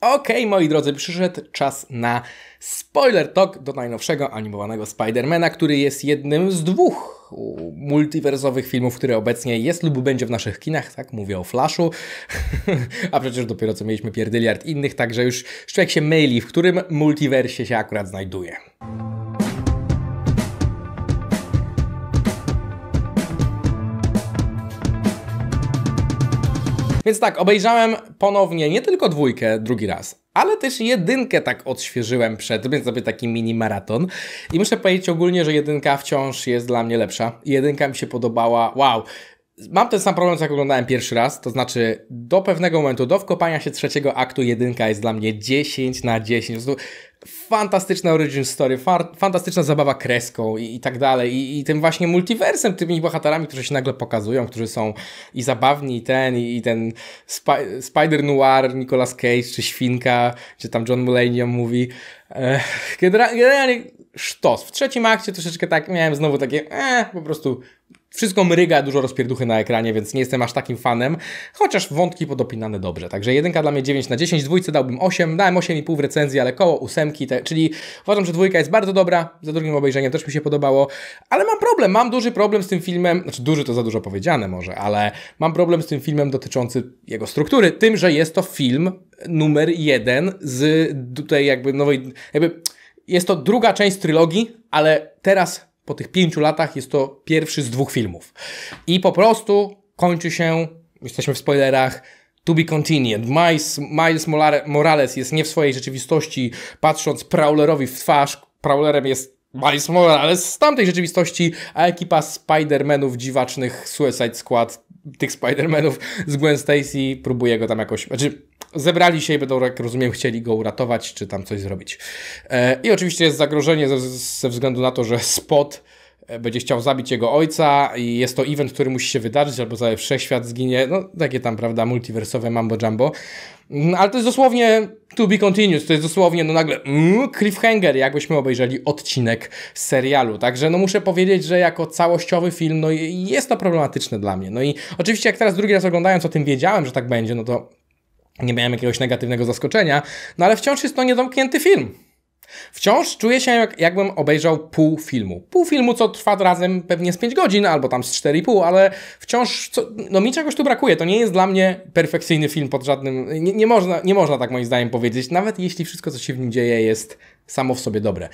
Okej, okay, moi drodzy, przyszedł czas na spoiler talk do najnowszego animowanego Spidermana, który jest jednym z dwóch multiversowych filmów, które obecnie jest lub będzie w naszych kinach, tak? Mówię o Flashu, a przecież dopiero co mieliśmy pierdyliard innych, także już człowiek się myli, w którym multiversie się akurat znajduje. Więc tak, obejrzałem ponownie nie tylko dwójkę drugi raz, ale też jedynkę tak odświeżyłem przed, więc sobie taki mini maraton. I muszę powiedzieć ogólnie, że jedynka wciąż jest dla mnie lepsza. Jedynka mi się podobała, wow. Mam ten sam problem, jak oglądałem pierwszy raz, to znaczy do pewnego momentu, do wkopania się trzeciego aktu, jedynka jest dla mnie 10 na 10 fantastyczna origin story, fa fantastyczna zabawa kreską i, i tak dalej. I, I, tym właśnie multiversem, tymi bohaterami, którzy się nagle pokazują, którzy są i zabawni, i ten, i, i ten Sp Spider Noir, Nicolas Cage, czy Świnka, czy tam John Mulaney mówi. Generalnie sztos. W trzecim akcie troszeczkę tak miałem znowu takie, e, po prostu wszystko mryga, dużo rozpierduchy na ekranie, więc nie jestem aż takim fanem, chociaż wątki podopinane dobrze. Także jedynka dla mnie 9 na 10, dwójce dałbym 8, dałem 8,5 w recenzji, ale koło ósemki, te, czyli uważam, że dwójka jest bardzo dobra, za drugim obejrzeniem też mi się podobało, ale mam problem, mam duży problem z tym filmem, znaczy duży to za dużo powiedziane może, ale mam problem z tym filmem dotyczący jego struktury, tym, że jest to film numer jeden z tutaj jakby nowej, jakby jest to druga część trylogii, ale teraz po tych pięciu latach jest to pierwszy z dwóch filmów. I po prostu kończy się, jesteśmy w spoilerach, To be continued. Miles, Miles Morales jest nie w swojej rzeczywistości, patrząc Prowlerowi w twarz. Prowlerem jest Miles Morales z tamtej rzeczywistości, a ekipa Spider-Manów dziwacznych Suicide Squad, tych Spider-Manów z Gwen Stacy próbuje go tam jakoś, znaczy zebrali się i będą, jak rozumiem, chcieli go uratować, czy tam coś zrobić. E, I oczywiście jest zagrożenie ze, względu na to, że Spot e, będzie chciał zabić jego ojca i jest to event, który musi się wydarzyć, albo cały wszechświat zginie, no takie tam, prawda, multiwersowe mambo jumbo. Mm, ale to jest dosłownie to be continued, to jest dosłownie no nagle mm, cliffhanger, jakbyśmy obejrzeli odcinek serialu. Także no muszę powiedzieć, że jako całościowy film, no jest to problematyczne dla mnie. No i oczywiście jak teraz drugi raz oglądając o tym wiedziałem, że tak będzie, no to nie miałem jakiegoś negatywnego zaskoczenia, no ale wciąż jest to niedomknięty film. Wciąż czuję się, jak, jakbym obejrzał pół filmu. Pół filmu, co trwa razem pewnie z 5 godzin, albo tam z 4,5, ale wciąż, co, no mi czegoś tu brakuje. To nie jest dla mnie perfekcyjny film pod żadnym, nie, nie, można, nie można tak moim zdaniem powiedzieć, nawet jeśli wszystko, co się w nim dzieje jest samo w sobie dobre.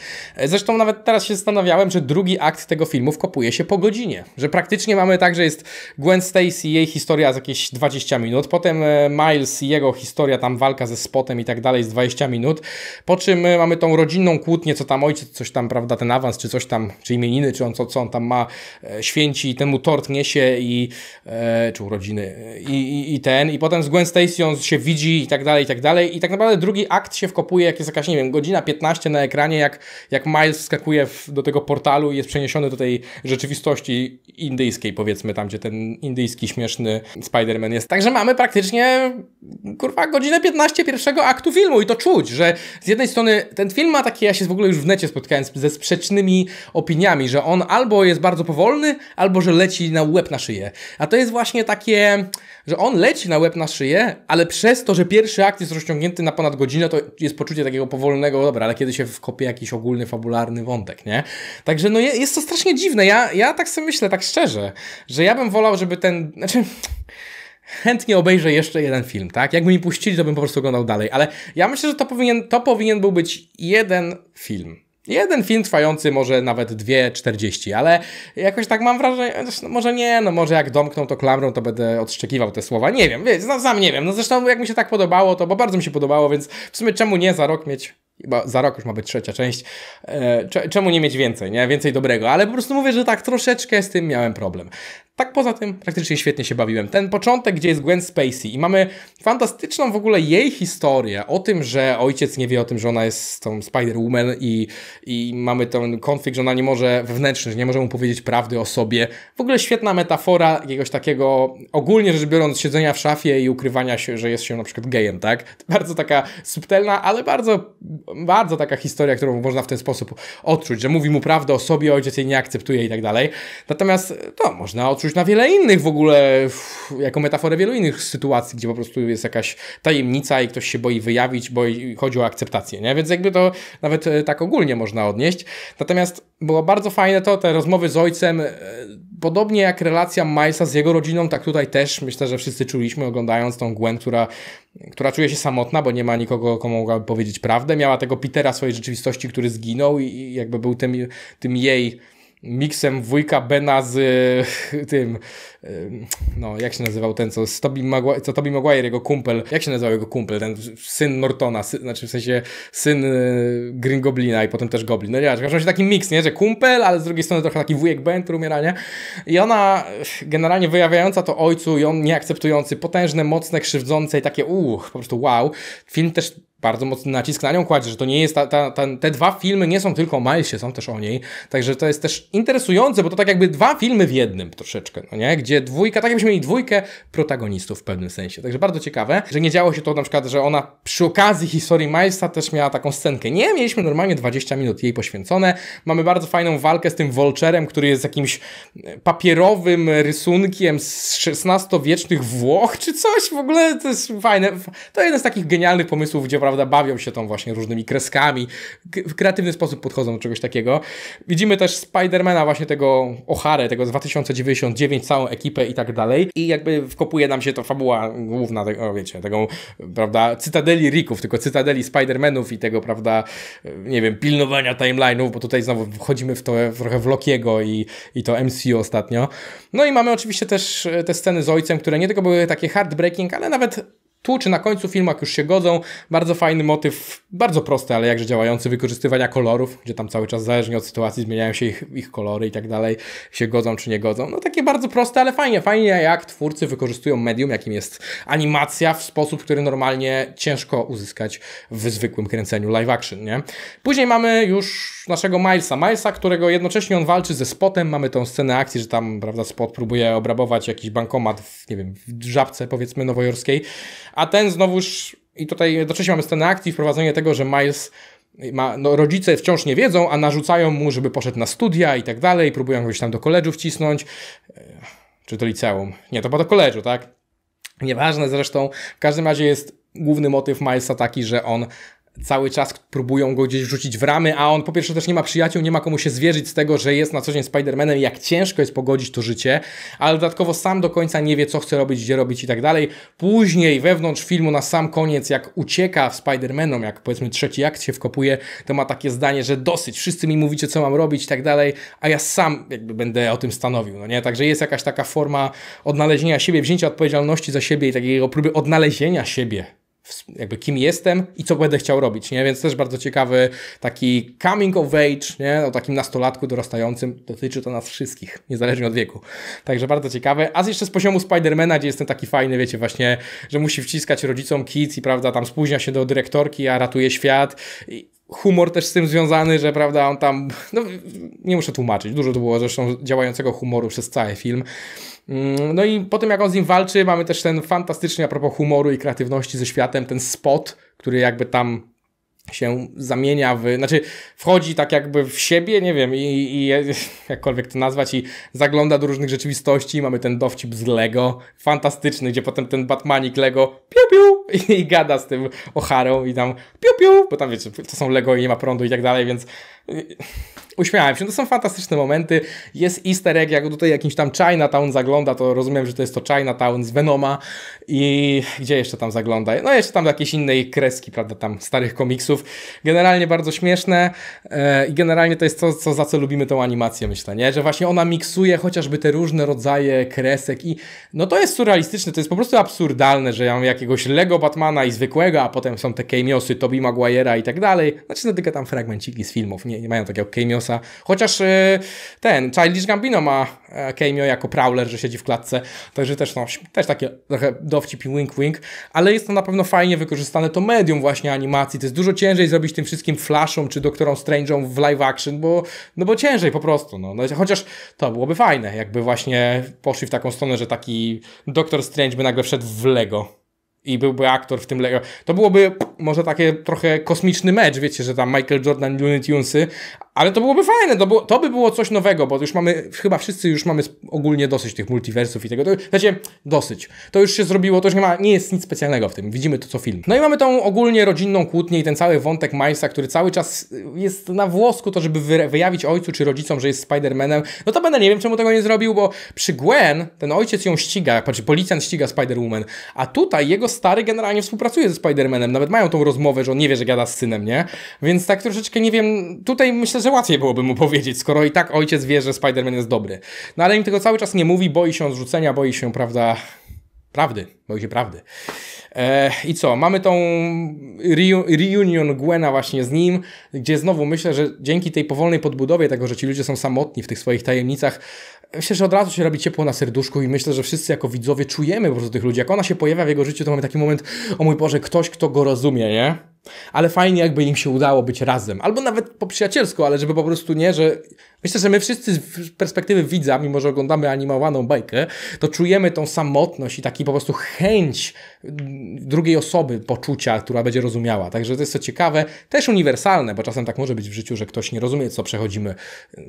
Zresztą nawet teraz się zastanawiałem, że drugi akt tego filmu wkopuje się po godzinie. Że praktycznie mamy tak, że jest Gwen Stacy, jej historia z jakieś 20 minut, potem e, Miles i jego historia, tam walka ze Spotem i tak dalej z 20 minut, po czym e, mamy tą rodzinną kłótnię, co tam ojciec, coś tam, prawda, ten awans, czy coś tam, czy imieniny, czy on co, co on tam ma, e, święci, temu tort niesie i, e, czy urodziny, i, i, i ten, i potem z Gwen Stacy on się widzi i tak dalej, i tak dalej, i tak naprawdę drugi akt się wkopuje, jak jest jakaś, nie wiem, godzina 15 na ekranie, jak, jak Miles wskakuje w, do tego portalu i jest przeniesiony do tej rzeczywistości indyjskiej, powiedzmy, tam gdzie ten indyjski śmieszny Spider-Man jest. Także mamy praktycznie, kurwa, godzinę 15 pierwszego aktu filmu i to czuć, że z jednej strony ten film ma takie, ja się w ogóle już w necie spotkałem ze sprzecznymi opiniami, że on albo jest bardzo powolny, albo że leci na łeb na szyję. A to jest właśnie takie, że on leci na łeb na szyję, ale przez to, że pierwszy akt jest rozciągnięty na ponad godzinę, to jest poczucie takiego powolnego, dobra, ale kiedy się wkopie jakiś ogólny, fabularny wątek, nie? Także no jest to strasznie dziwne. Ja, ja tak sobie myślę, tak szczerze, że ja bym wolał, żeby ten, znaczy chętnie obejrzę jeszcze jeden film, tak? Jakby mi puścili, to bym po prostu oglądał dalej, ale ja myślę, że to powinien, to powinien był być jeden film. Jeden film trwający może nawet 2,40, ale jakoś tak mam wrażenie, no może nie, no może jak domkną to klamrą, to będę odszczekiwał te słowa. Nie wiem, wiecie, no, sam nie wiem. No zresztą jak mi się tak podobało, to bo bardzo mi się podobało, więc w sumie czemu nie za rok mieć Chyba za rok już ma być trzecia część. E, czemu nie mieć więcej, nie? Więcej dobrego. Ale po prostu mówię, że tak troszeczkę z tym miałem problem. Tak poza tym praktycznie świetnie się bawiłem. Ten początek, gdzie jest Gwen Spacey i mamy fantastyczną w ogóle jej historię o tym, że ojciec nie wie o tym, że ona jest tą Spider-Woman i, i mamy ten konflikt, że ona nie może wewnętrzny, że nie może mu powiedzieć prawdy o sobie. W ogóle świetna metafora jakiegoś takiego, ogólnie rzecz biorąc, siedzenia w szafie i ukrywania się, że jest się na przykład gejem, tak? Bardzo taka subtelna, ale bardzo bardzo taka historia, którą można w ten sposób odczuć, że mówi mu prawdę o sobie, ojciec jej nie akceptuje i tak dalej. Natomiast to można odczuć na wiele innych w ogóle, jako metaforę wielu innych sytuacji, gdzie po prostu jest jakaś tajemnica i ktoś się boi wyjawić, bo chodzi o akceptację, nie? Więc jakby to nawet e, tak ogólnie można odnieść. Natomiast było bardzo fajne to, te rozmowy z ojcem, e, podobnie jak relacja Milesa z jego rodziną, tak tutaj też myślę, że wszyscy czuliśmy oglądając tą Gwen, która, która czuje się samotna, bo nie ma nikogo, komu mogłaby powiedzieć prawdę. Miała tego Petera swojej rzeczywistości, który zginął i jakby był tym, tym jej miksem wujka Bena z tym, no jak się nazywał ten, co, z Toby Maguire, co Toby Maguire, jego kumpel, jak się nazywał jego kumpel, ten syn Nortona, sy, znaczy w sensie syn y, Green Goblina i potem też Goblin. No nie, w każdym taki miks, nie, że kumpel, ale z drugiej strony trochę taki wujek Ben, który umiera, nie? I ona generalnie wyjawiająca to ojcu i on nieakceptujący, potężne, mocne, krzywdzące i takie uuu, po prostu wow. Film też bardzo mocny nacisk na nią kładzie, że to nie jest ta, ta, ta, te dwa filmy nie są tylko o Milesie, są też o niej. Także to jest też interesujące, bo to tak jakby dwa filmy w jednym troszeczkę, no nie? Gdzie dwójka, tak jakbyśmy mieli dwójkę protagonistów w pewnym sensie. Także bardzo ciekawe, że nie działo się to na przykład, że ona przy okazji historii Milesa też miała taką scenkę. Nie, mieliśmy normalnie 20 minut jej poświęcone. Mamy bardzo fajną walkę z tym Volcherem, który jest jakimś papierowym rysunkiem z XVI-wiecznych Włoch, czy coś. W ogóle to jest fajne. To jeden z takich genialnych pomysłów, gdzie prawda, bawią się tą właśnie różnymi kreskami, w kreatywny sposób podchodzą do czegoś takiego. Widzimy też Spidermana właśnie tego O'Hare, tego 2099, całą ekipę i tak dalej i jakby wkopuje nam się to fabuła główna, tego, wiecie, tego, prawda, cytadeli Ricków, tylko cytadeli Spidermanów i tego, prawda, nie wiem, pilnowania timeline'ów, bo tutaj znowu wchodzimy w to trochę w Lokiego i, i to MCU ostatnio. No i mamy oczywiście też te sceny z ojcem, które nie tylko były takie heartbreaking, ale nawet tu czy na końcu filmu, jak już się godzą, bardzo fajny motyw, bardzo prosty, ale jakże działający, wykorzystywania kolorów, gdzie tam cały czas zależnie od sytuacji zmieniają się ich, ich kolory i tak dalej, się godzą czy nie godzą. No takie bardzo proste, ale fajnie, fajnie jak twórcy wykorzystują medium, jakim jest animacja w sposób, który normalnie ciężko uzyskać w zwykłym kręceniu live action, nie? Później mamy już naszego Milesa, Milesa, którego jednocześnie on walczy ze Spotem, mamy tą scenę akcji, że tam, prawda, Spot próbuje obrabować jakiś bankomat w, nie wiem, w żabce powiedzmy nowojorskiej, a ten znowuż, i tutaj jednocześnie mamy scenę akcji, wprowadzenie tego, że Miles ma, no, rodzice wciąż nie wiedzą, a narzucają mu, żeby poszedł na studia i tak dalej, próbują go tam do koledżu wcisnąć, czy do liceum. Nie, to chyba do koledżu, tak? Nieważne zresztą, w każdym razie jest główny motyw Milesa taki, że on cały czas próbują go gdzieś wrzucić w ramy, a on po pierwsze też nie ma przyjaciół, nie ma komu się zwierzyć z tego, że jest na co dzień Spider-Manem, jak ciężko jest pogodzić to życie, ale dodatkowo sam do końca nie wie, co chce robić, gdzie robić i tak dalej. Później wewnątrz filmu na sam koniec, jak ucieka Spider-Manom, jak powiedzmy trzeci akt się wkopuje, to ma takie zdanie, że dosyć, wszyscy mi mówicie, co mam robić i tak dalej, a ja sam jakby będę o tym stanowił, no nie? Także jest jakaś taka forma odnalezienia siebie, wzięcia odpowiedzialności za siebie i takiego próby odnalezienia siebie jakby kim jestem i co będę chciał robić, nie? Więc też bardzo ciekawy taki coming of age, nie? O takim nastolatku dorastającym. Dotyczy to nas wszystkich, niezależnie od wieku. Także bardzo ciekawe. A jeszcze z poziomu Spidermana, gdzie jestem taki fajny, wiecie, właśnie, że musi wciskać rodzicom kids i, prawda, tam spóźnia się do dyrektorki, a ratuje świat. I humor też z tym związany, że prawda, on tam, no nie muszę tłumaczyć, dużo to było zresztą działającego humoru przez cały film. Mm, no i po tym jak on z nim walczy, mamy też ten fantastyczny a propos humoru i kreatywności ze światem, ten spot, który jakby tam się zamienia w, znaczy wchodzi tak jakby w siebie, nie wiem, i, i jakkolwiek to nazwać, i zagląda do różnych rzeczywistości. Mamy ten dowcip z Lego, fantastyczny, gdzie potem ten Batmanik Lego piu piu i, i gada z tym Ocharą i tam piu piu, bo tam wiecie, to są Lego i nie ma prądu i tak dalej, więc uśmiałem się. To są fantastyczne momenty. Jest easter egg, jak tutaj jakimś tam Chinatown zagląda, to rozumiem, że to jest to Chinatown z Venoma i gdzie jeszcze tam zagląda? No jeszcze tam jakieś innej kreski, prawda, tam starych komiksów. Generalnie bardzo śmieszne e, i generalnie to jest to, co, za co lubimy tą animację, myślę, nie? Że właśnie ona miksuje chociażby te różne rodzaje kresek i no to jest surrealistyczne, to jest po prostu absurdalne, że ja mam jakiegoś Lego Batmana i zwykłego, a potem są te cameosy Tobey Maguire'a i tak dalej. Znaczy, no tylko tam fragmenciki z filmów, nie, nie mają takiego cameosa. Chociaż e, ten Childish Gambino ma e, cameo jako Prowler, że siedzi w klatce, także też, no, też takie trochę dowcip i wink wink, ale jest to na pewno fajnie wykorzystane to medium właśnie animacji. To jest dużo ciężej zrobić tym wszystkim Flashom czy Doktorom Strange'om w live action, bo, no bo ciężej po prostu. No. no. Chociaż to byłoby fajne, jakby właśnie poszli w taką stronę, że taki Doktor Strange by nagle wszedł w Lego i byłby aktor w tym Lego. To byłoby może takie trochę kosmiczny mecz, wiecie, że tam Michael Jordan, Looney Tunesy, ale to byłoby fajne, to, było, to by było coś nowego, bo już mamy, chyba wszyscy już mamy ogólnie dosyć tych multiversów i tego. To, wiecie, dosyć. To już się zrobiło, to już nie ma, nie jest nic specjalnego w tym. Widzimy to co film. No i mamy tą ogólnie rodzinną kłótnię i ten cały wątek Milesa, który cały czas jest na włosku to, żeby wyjawić ojcu czy rodzicom, że jest Spider-Manem. No to będę nie wiem, czemu tego nie zrobił, bo przy Gwen ten ojciec ją ściga, znaczy policjant ściga Spider-Woman, a tutaj jego stary generalnie współpracuje ze Spider-Manem. Nawet mają tą rozmowę, że on nie wie, że gada z synem, nie? Więc tak troszeczkę nie wiem, tutaj myślę, że łatwiej byłoby mu powiedzieć, skoro i tak ojciec wie, że Spider-Man jest dobry. No ale im tego cały czas nie mówi, boi się odrzucenia, boi się, prawda, prawdy, boi się prawdy. E, I co? Mamy tą reunion Gwena właśnie z nim, gdzie znowu myślę, że dzięki tej powolnej podbudowie tego, że ci ludzie są samotni w tych swoich tajemnicach, myślę, że od razu się robi ciepło na serduszku i myślę, że wszyscy jako widzowie czujemy po prostu tych ludzi. Jak ona się pojawia w jego życiu, to mamy taki moment, o mój Boże, ktoś, kto go rozumie, nie? Ale fajnie, jakby im się udało być razem. Albo nawet po przyjacielsku, ale żeby po prostu nie, że Myślę, że my wszyscy z perspektywy widza, mimo że oglądamy animowaną bajkę, to czujemy tą samotność i taki po prostu chęć drugiej osoby poczucia, która będzie rozumiała. Także to jest co ciekawe, też uniwersalne, bo czasem tak może być w życiu, że ktoś nie rozumie, co przechodzimy,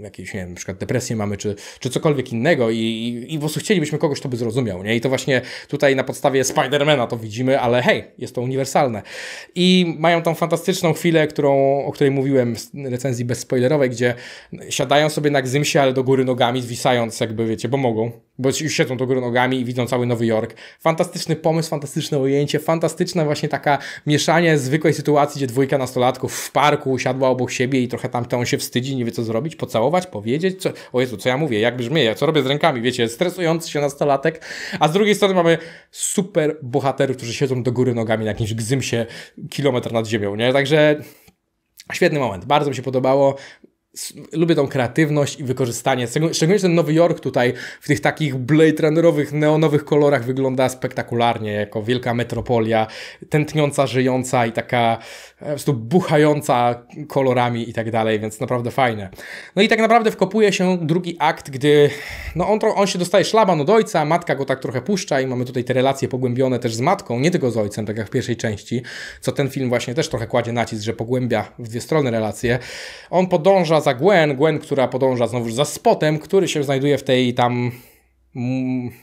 jakieś, nie wiem, na przykład depresję mamy, czy, czy cokolwiek innego i, i, i po prostu chcielibyśmy kogoś, kto by zrozumiał, nie? I to właśnie tutaj na podstawie Spidermana to widzimy, ale hej, jest to uniwersalne. I mają tą fantastyczną chwilę, którą, o której mówiłem w recenzji bezspoilerowej, gdzie siadają sobie na gzymsie, ale do góry nogami, zwisając jakby, wiecie, bo mogą, bo już siedzą do góry nogami i widzą cały Nowy Jork. Fantastyczny pomysł, fantastyczne ujęcie, fantastyczna właśnie taka mieszanie zwykłej sytuacji, gdzie dwójka nastolatków w parku usiadła obok siebie i trochę tam on się wstydzi, nie wie co zrobić, pocałować, powiedzieć, co, o Jezu, co ja mówię, jak brzmię, co robię z rękami, wiecie, stresujący się nastolatek, a z drugiej strony mamy super bohaterów, którzy siedzą do góry nogami na jakimś gzymsie kilometr nad ziemią, nie? Także Świetny moment, bardzo mi się podobało lubię tą kreatywność i wykorzystanie. Szczególnie ten Nowy Jork tutaj w tych takich Blade Runnerowych, neonowych kolorach wygląda spektakularnie, jako wielka metropolia, tętniąca, żyjąca i taka po prostu buchająca kolorami i tak dalej, więc naprawdę fajne. No i tak naprawdę wkopuje się drugi akt, gdy no on, on się dostaje szlaban od ojca, matka go tak trochę puszcza i mamy tutaj te relacje pogłębione też z matką, nie tylko z ojcem, tak jak w pierwszej części, co ten film właśnie też trochę kładzie nacisk, że pogłębia w dwie strony relacje. On podąża za Gwen, Gwen, która podąża znowu za Spotem, który się znajduje w tej tam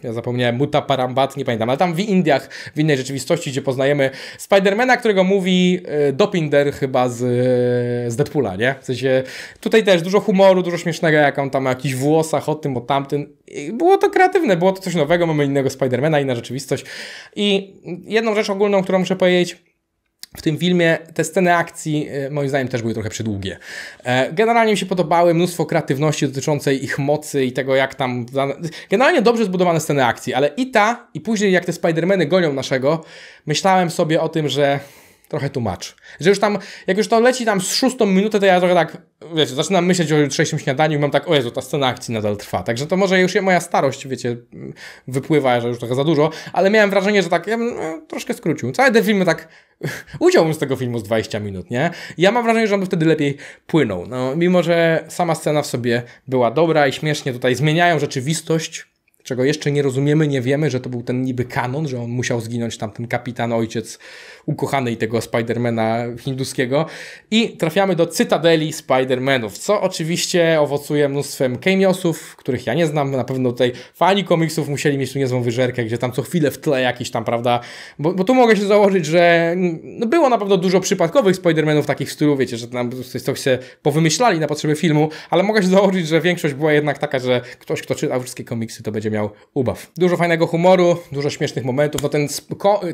ja zapomniałem, Muta Parambat, nie pamiętam, ale tam w Indiach, w innej rzeczywistości, gdzie poznajemy Spidermana, którego mówi e, Dopinder chyba z, e, z Deadpoola, nie? W sensie, tutaj też dużo humoru, dużo śmiesznego, jak on tam ma jakiś włosach o tym, o tamtym. I było to kreatywne, było to coś nowego, mamy innego Spidermana, inna rzeczywistość. I jedną rzecz ogólną, którą muszę powiedzieć, w tym filmie te sceny akcji, e, moim zdaniem, też były trochę przydługie. E, generalnie mi się podobały mnóstwo kreatywności dotyczącej ich mocy i tego, jak tam. Generalnie dobrze zbudowane sceny akcji, ale i ta, i później, jak te Spidermany gonią naszego, myślałem sobie o tym, że trochę tłumacz. Że już tam, jak już to leci tam z szóstą minutę, to ja trochę tak, wiecie, zaczynam myśleć o jutrzejszym śniadaniu i mam tak, o Jezu, ta scena akcji nadal trwa. Także to może już moja starość, wiecie, wypływa, że już trochę za dużo, ale miałem wrażenie, że tak, ja bym no, troszkę skrócił. Całe te filmy tak, udziałbym z tego filmu z 20 minut, nie? Ja mam wrażenie, że on by wtedy lepiej płynął. No, mimo, że sama scena w sobie była dobra i śmiesznie tutaj zmieniają rzeczywistość, czego jeszcze nie rozumiemy, nie wiemy, że to był ten niby kanon, że on musiał zginąć tam ten kapitan, ojciec ukochanej tego Spidermana hinduskiego. I trafiamy do Cytadeli Spidermanów, co oczywiście owocuje mnóstwem cameosów, których ja nie znam, na pewno tutaj fani komiksów musieli mieć tu niezłą wyżerkę, gdzie tam co chwilę w tle jakiś tam, prawda, bo, bo tu mogę się założyć, że no było na pewno dużo przypadkowych Spidermanów takich w stylu, wiecie, że tam coś się powymyślali na potrzeby filmu, ale mogę się założyć, że większość była jednak taka, że ktoś, kto czytał wszystkie komiksy, to będzie miał ubaw. Dużo fajnego humoru, dużo śmiesznych momentów, no ten,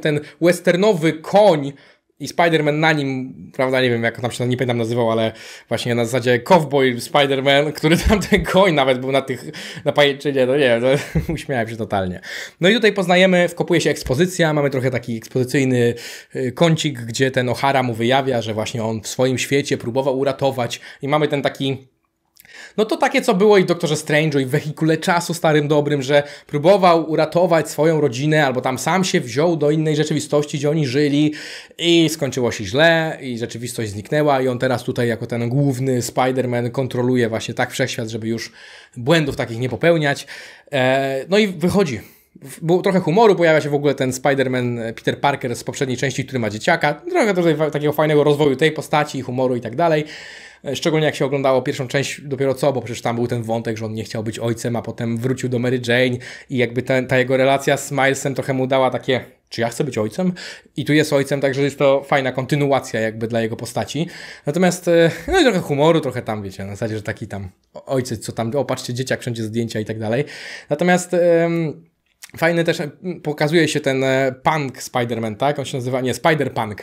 ten westernowy koń i Spider-Man na nim, prawda, nie wiem jak tam się nie pamiętam nazywał, ale właśnie na zasadzie Cowboy Spider-Man, który tam ten koń nawet był na tych, na pajęczynie, no nie, to uśmiałem się totalnie. No i tutaj poznajemy, wkopuje się ekspozycja, mamy trochę taki ekspozycyjny y, kącik, gdzie ten O'Hara mu wyjawia, że właśnie on w swoim świecie próbował uratować i mamy ten taki no to takie, co było i w Doktorze Strange'u i w Wehikule Czasu starym dobrym, że próbował uratować swoją rodzinę, albo tam sam się wziął do innej rzeczywistości, gdzie oni żyli i skończyło się źle i rzeczywistość zniknęła i on teraz tutaj jako ten główny Spider-Man kontroluje właśnie tak wszechświat, żeby już błędów takich nie popełniać. E, no i wychodzi było trochę humoru, pojawia się w ogóle ten Spider-Man e, Peter Parker z poprzedniej części, który ma dzieciaka. Trochę tutaj takiego fajnego rozwoju tej postaci, humoru i tak dalej. E, szczególnie jak się oglądało pierwszą część dopiero co, bo przecież tam był ten wątek, że on nie chciał być ojcem, a potem wrócił do Mary Jane i jakby ta, jego relacja z Milesem trochę mu dała takie czy ja chcę być ojcem? I tu jest ojcem, także jest to fajna kontynuacja jakby dla jego postaci. Natomiast, e, no i trochę humoru, trochę tam, wiecie, na zasadzie, że taki tam ojciec, co tam, o patrzcie, dzieciak, wszędzie zdjęcia i tak dalej. Natomiast... Fajny też pokazuje się ten e, punk Spider-Man, tak? On się nazywa, nie, Spider-Punk.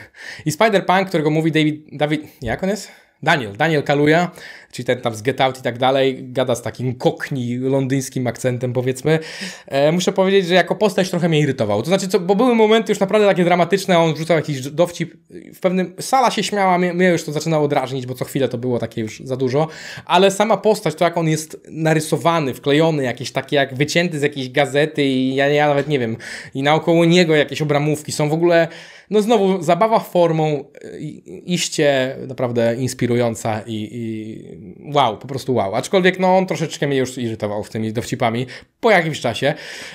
I Spider-Punk, którego mówi David, David, jak on jest? Daniel, Daniel Kaluja, czyli ten tam z Get Out i tak dalej, gada z takim kokni londyńskim akcentem powiedzmy. E, muszę powiedzieć, że jako postać trochę mnie irytował. To znaczy, co, bo były momenty już naprawdę takie dramatyczne, on wrzucał jakiś dowcip, w pewnym, sala się śmiała, mnie, mnie już to zaczynało drażnić, bo co chwilę to było takie już za dużo, ale sama postać, to jak on jest narysowany, wklejony, jakieś takie jak wycięty z jakiejś gazety i ja, ja nawet nie wiem, i naokoło niego jakieś obramówki są w ogóle no znowu, zabawa formą iście naprawdę inspirująca i, i, wow, po prostu wow. Aczkolwiek no on troszeczkę mnie już irytował w tymi dowcipami po jakimś czasie.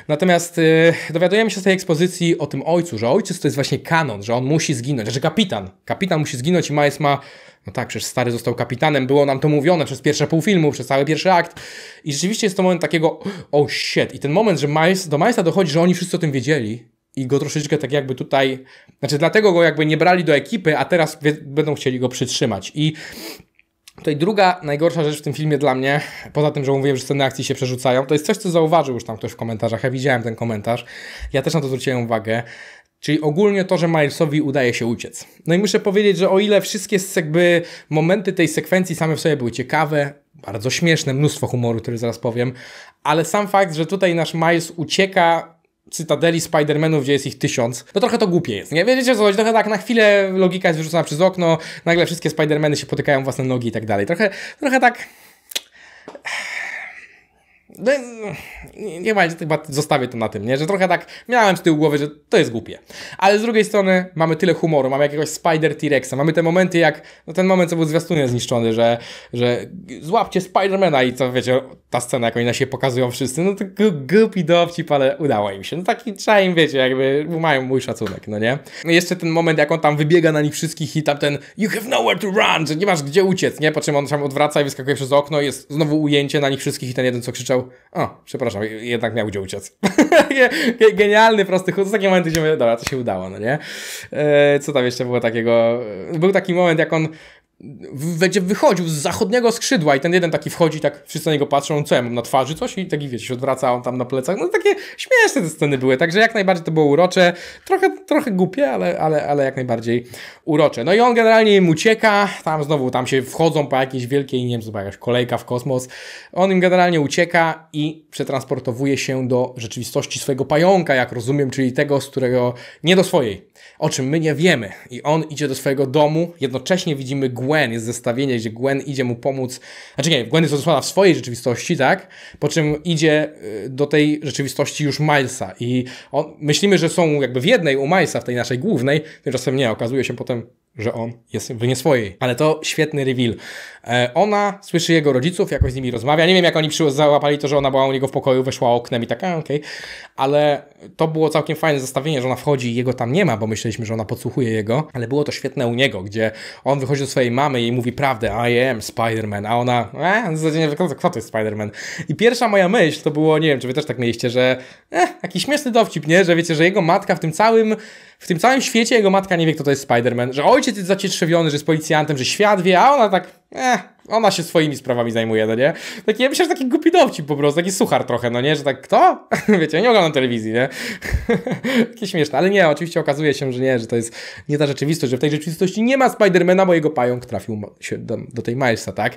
Natomiast yy, dowiadujemy się z tej ekspozycji o tym ojcu, że ojciec to jest właśnie kanon, że on musi zginąć, że kapitan, kapitan musi zginąć i Miles ma no tak, przecież stary został kapitanem, było nam to mówione przez pierwsze pół filmu, przez cały pierwszy akt. I rzeczywiście jest to moment takiego, oh shit. I ten moment, że Miles, do Milesa dochodzi, że oni wszyscy o tym wiedzieli i go troszeczkę tak jakby tutaj, znaczy dlatego go jakby nie brali do ekipy, a teraz będą chcieli go przytrzymać. I tutaj druga najgorsza rzecz w tym filmie dla mnie, poza tym, że mówiłem, że sceny akcji się przerzucają, to jest coś, co zauważył już tam ktoś w komentarzach. Ja widziałem ten komentarz, ja też na to zwróciłem uwagę. Czyli ogólnie to, że Milesowi udaje się uciec. No i muszę powiedzieć, że o ile wszystkie jakby momenty tej sekwencji same w sobie były ciekawe, bardzo śmieszne, mnóstwo humoru, który zaraz powiem, ale sam fakt, że tutaj nasz Miles ucieka cytadeli Spider-Manów, gdzie jest ich tysiąc, to trochę to głupie jest, nie? Wiecie co chodzi? Trochę tak na chwilę logika jest wyrzucona przez okno, nagle wszystkie Spider-Many się potykają własne nogi i tak dalej. Trochę, trochę tak... No, nie, nie ma, chyba zostawię to na tym, nie? Że trochę tak miałem z tyłu głowy, że to jest głupie. Ale z drugiej strony mamy tyle humoru, mamy jakiegoś Spider T-Rexa, mamy te momenty jak, no ten moment co był zwiastunie zniszczony, że, że złapcie Spidermana i co wiecie, ta scena jak oni na siebie pokazują wszyscy, no to głupi dowcip, ale udało im się. No taki trzeba im, wiecie, jakby mają mój szacunek, no nie? No jeszcze ten moment jak on tam wybiega na nich wszystkich i tam ten you have nowhere to run, że nie masz gdzie uciec, nie? Po czym on się odwraca i wyskakuje przez okno jest znowu ujęcie na nich wszystkich i ten jeden co krzyczał o, przepraszam, jednak miał gdzie uciec. Genialny, prosty chód. Takim momentem się mówię, dobra, to się udało, no nie? E, co tam jeszcze było takiego? Był taki moment, jak on będzie wychodził z zachodniego skrzydła i ten jeden taki wchodzi, tak wszyscy na niego patrzą, co ja mam na twarzy coś? I taki wiecie, się odwraca, on tam na plecach, no takie śmieszne te sceny były, także jak najbardziej to było urocze, trochę, trochę głupie, ale, ale, ale jak najbardziej urocze. No i on generalnie im ucieka, tam znowu, tam się wchodzą po jakiejś wielkiej, nie wiem, chyba jakaś kolejka w kosmos, on im generalnie ucieka i przetransportowuje się do rzeczywistości swojego pająka, jak rozumiem, czyli tego, z którego, nie do swojej, o czym my nie wiemy. I on idzie do swojego domu, jednocześnie widzimy Gwen, jest zestawienie, gdzie Gwen idzie mu pomóc, znaczy nie, Gwen jest odesłana w swojej rzeczywistości, tak? Po czym idzie y, do tej rzeczywistości już Milesa. I on, myślimy, że są jakby w jednej u Milesa, w tej naszej głównej, tymczasem nie, okazuje się potem, że on jest w nie swojej. Ale to świetny reveal. E, ona słyszy jego rodziców, jakoś z nimi rozmawia. Nie wiem, jak oni załapali to, że ona była u niego w pokoju, weszła oknem i tak, okej. Okay. Ale to było całkiem fajne zestawienie, że ona wchodzi i jego tam nie ma, bo myśleliśmy, że ona podsłuchuje jego, ale było to świetne u niego, gdzie on wychodzi do swojej mamy i mówi prawdę, I am Spider-Man, a ona, e, zasadzie nie kto to jest Spider-Man. I pierwsza moja myśl to było, nie wiem, czy wy też tak mieliście, że eh, jakiś śmieszny dowcip, nie? Że wiecie, że jego matka w tym całym w tym całym świecie jego matka nie wie, kto to jest Spider-Man, że ojciec jest zacietrzewiony, że jest policjantem, że świat wie, a ona tak, eh, ona się swoimi sprawami zajmuje, no nie? Taki, ja myślę, że taki głupi dowcip po prostu, taki suchar trochę, no nie? Że tak, kto? Wiecie, ja nie oglądam telewizji, nie? Takie śmieszne, ale nie, oczywiście okazuje się, że nie, że to jest nie ta rzeczywistość, że w tej rzeczywistości nie ma Spidermana, bo jego pająk trafił się do, do tej Milesa, tak?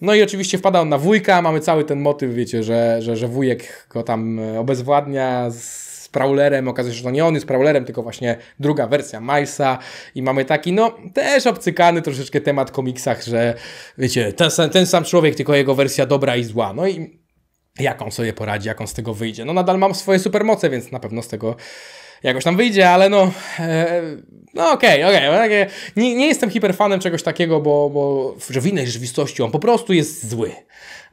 No i oczywiście wpada on na wujka, mamy cały ten motyw, wiecie, że, że, że wujek go tam obezwładnia z z Prowlerem, okazuje się, że to nie on jest Prowlerem, tylko właśnie druga wersja Milesa i mamy taki, no, też obcykany troszeczkę temat w komiksach, że wiecie, ten, ten sam człowiek, tylko jego wersja dobra i zła, no i jak on sobie poradzi, jak on z tego wyjdzie. No nadal mam swoje supermoce, więc na pewno z tego jakoś tam wyjdzie, ale no... E, no okej, okay, okej. Okay. Nie, nie jestem hiperfanem czegoś takiego, bo, bo w innej rzeczywistości on po prostu jest zły.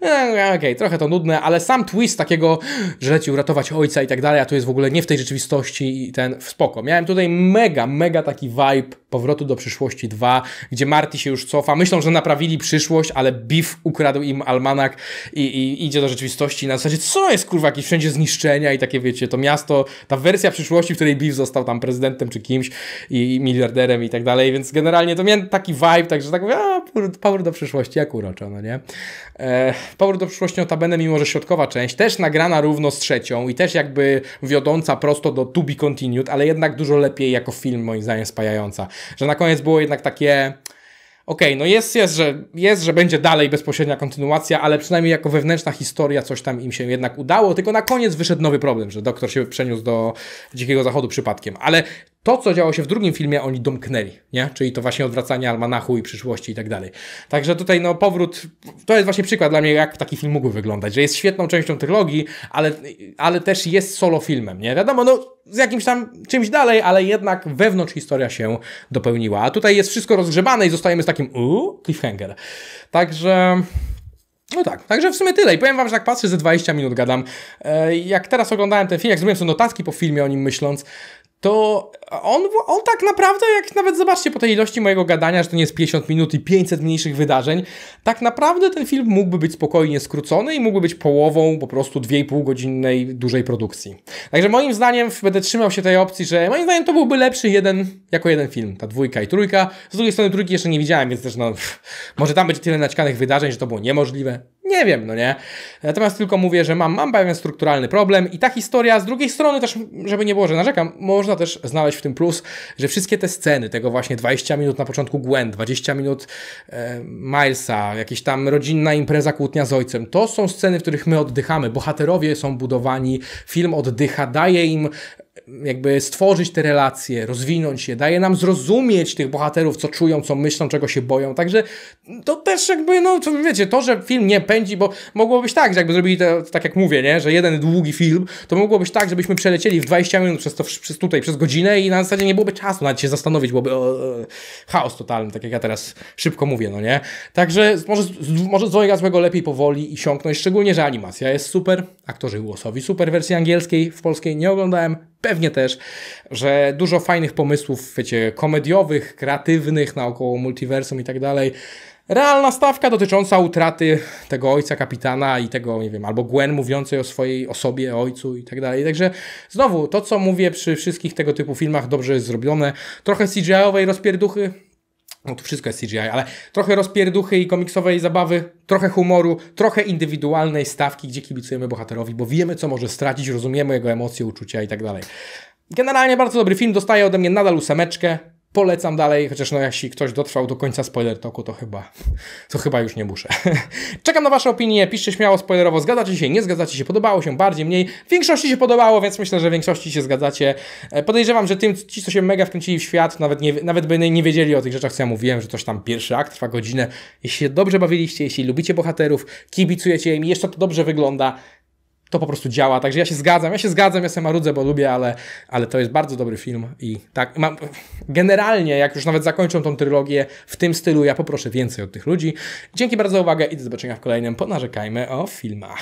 E, okej, okay, trochę to nudne, ale sam twist takiego, że leci uratować ojca i tak dalej, a to jest w ogóle nie w tej rzeczywistości i ten w spoko. Miałem tutaj mega, mega taki vibe Powrotu do przyszłości 2, gdzie Marty się już cofa. Myślą, że naprawili przyszłość, ale Biff ukradł im almanak i, i idzie do rzeczywistości na zasadzie, co jest kurwa, jakieś wszędzie zniszczenia i takie wiecie, to miasto, ta wersja przyszłości, w której Biff został tam prezydentem czy kimś i, i miliarderem i tak dalej, więc generalnie to miałem taki vibe, także tak mówię, powrót do przyszłości, jak uroczo, no nie? E, powrót do przyszłości notabene, mimo że środkowa część, też nagrana równo z trzecią i też jakby wiodąca prosto do To Be Continued, ale jednak dużo lepiej jako film moim zdaniem spajająca że na koniec było jednak takie okej, okay, no jest, jest, że, jest, że będzie dalej bezpośrednia kontynuacja, ale przynajmniej jako wewnętrzna historia coś tam im się jednak udało, tylko na koniec wyszedł nowy problem, że doktor się przeniósł do Dzikiego Zachodu przypadkiem. Ale to, co działo się w drugim filmie, oni domknęli, nie? Czyli to właśnie odwracanie almanachu i przyszłości i tak dalej. Także tutaj, no, powrót, to jest właśnie przykład dla mnie, jak taki film mógł wyglądać, że jest świetną częścią trylogii, ale, ale też jest solo filmem, nie? Wiadomo, no, z jakimś tam czymś dalej, ale jednak wewnątrz historia się dopełniła. A tutaj jest wszystko rozgrzebane i zostajemy z takim, uuu, cliffhanger. Także... No tak, także w sumie tyle. I powiem wam, że jak patrzę, ze 20 minut gadam. E, jak teraz oglądałem ten film, jak zrobiłem sobie notatki po filmie o nim myśląc, to on, on tak naprawdę, jak nawet zobaczcie po tej ilości mojego gadania, że to nie jest 50 minut i 500 mniejszych wydarzeń, tak naprawdę ten film mógłby być spokojnie skrócony i mógłby być połową po prostu 2,5 godzinnej dużej produkcji. Także moim zdaniem będę trzymał się tej opcji, że moim zdaniem to byłby lepszy jeden, jako jeden film, ta dwójka i trójka. Z drugiej strony trójki jeszcze nie widziałem, więc też no, może tam będzie tyle naćkanych wydarzeń, że to było niemożliwe. Nie wiem, no nie. Natomiast tylko mówię, że mam, mam pewien strukturalny problem i ta historia z drugiej strony też, żeby nie było, że narzekam, można też znaleźć w tym plus, że wszystkie te sceny, tego właśnie 20 minut na początku Gwen, 20 minut e, Milesa, jakieś tam rodzinna impreza kłótnia z ojcem, to są sceny, w których my oddychamy. Bohaterowie są budowani, film oddycha, daje im jakby stworzyć te relacje, rozwinąć je, daje nam zrozumieć tych bohaterów, co czują, co myślą, czego się boją. Także to też jakby, no to wiecie, to, że film nie pędzi, bo mogło być tak, że jakby zrobili to, tak jak mówię, nie, że jeden długi film, to mogło być tak, żebyśmy przelecieli w 20 minut przez to, przez tutaj, przez godzinę i na zasadzie nie byłoby czasu nawet się zastanowić, byłoby o, o, chaos totalny, tak jak ja teraz szybko mówię, no nie. Także może, może Zojga Złego lepiej powoli i siąknąć, szczególnie, że animacja jest super, aktorzy głosowi super, wersji angielskiej, w polskiej nie oglądałem, pewnie też, że dużo fajnych pomysłów, wiecie, komediowych, kreatywnych naokoło multiversum i tak dalej. Realna stawka dotycząca utraty tego ojca kapitana i tego, nie wiem, albo Gwen mówiącej o swojej osobie, ojcu i tak dalej. Także znowu, to co mówię przy wszystkich tego typu filmach dobrze jest zrobione. Trochę CGI-owej rozpierduchy, no to wszystko jest CGI, ale trochę rozpierduchy i komiksowej zabawy, trochę humoru, trochę indywidualnej stawki, gdzie kibicujemy bohaterowi, bo wiemy, co może stracić, rozumiemy jego emocje, uczucia i tak dalej. Generalnie bardzo dobry film, dostaje ode mnie nadal ósemeczkę. Polecam dalej, chociaż no jeśli ktoś dotrwał do końca spoiler toku, to chyba, to chyba już nie muszę. Czekam na Wasze opinie, piszcie śmiało spoilerowo, zgadzacie się, nie zgadzacie się, podobało się, bardziej, mniej. W większości się podobało, więc myślę, że w większości się zgadzacie. E, podejrzewam, że tym, ci, co się mega wkręcili w świat, nawet, nie, nawet by nie wiedzieli o tych rzeczach, co ja mówiłem, że coś tam pierwszy akt trwa godzinę. Jeśli się dobrze bawiliście, jeśli lubicie bohaterów, kibicujecie im, jeszcze to dobrze wygląda, to po prostu działa. Także ja się zgadzam, ja się zgadzam, ja sobie marudzę, bo lubię, ale, ale to jest bardzo dobry film i tak, mam, generalnie, jak już nawet zakończą tą trylogię w tym stylu, ja poproszę więcej od tych ludzi. Dzięki bardzo za uwagę i do zobaczenia w kolejnym Ponarzekajmy o filmach.